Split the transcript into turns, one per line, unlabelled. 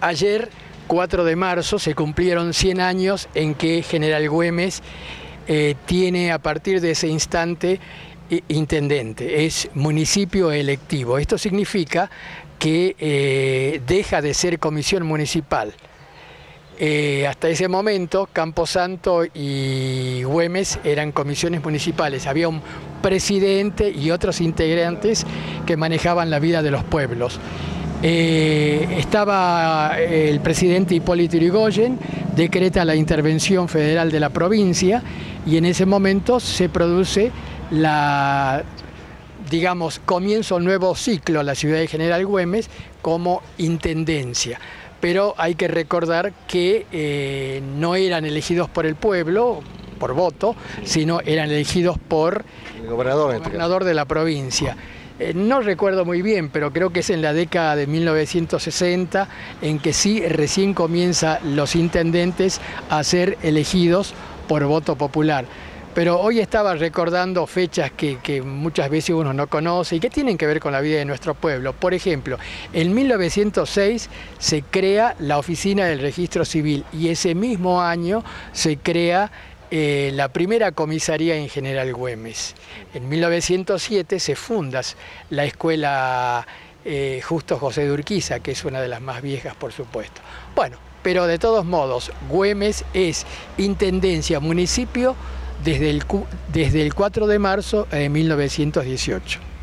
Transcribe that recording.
Ayer, 4 de marzo, se cumplieron 100 años en que General Güemes eh, tiene a partir de ese instante intendente, es municipio electivo. Esto significa que eh, deja de ser comisión municipal. Eh, hasta ese momento, Camposanto y Güemes eran comisiones municipales. Había un presidente y otros integrantes que manejaban la vida de los pueblos. Eh, estaba eh, el presidente Hipólito Yrigoyen, decreta la intervención federal de la provincia y en ese momento se produce la, digamos, comienzo un nuevo ciclo la ciudad de General Güemes como intendencia. Pero hay que recordar que eh, no eran elegidos por el pueblo, por voto, sino eran elegidos por
el gobernador,
este gobernador de la provincia. Eh, no recuerdo muy bien, pero creo que es en la década de 1960 en que sí recién comienza los intendentes a ser elegidos por voto popular. Pero hoy estaba recordando fechas que, que, muchas veces uno no conoce y que tienen que ver con la vida de nuestro pueblo. Por ejemplo, en 1906 se crea la Oficina del Registro Civil y ese mismo año se crea eh, la primera comisaría en General Güemes. En 1907 se funda la escuela eh, Justo José de Urquiza, que es una de las más viejas, por supuesto. Bueno, pero de todos modos, Güemes es intendencia, municipio, desde el, desde el 4 de marzo de 1918.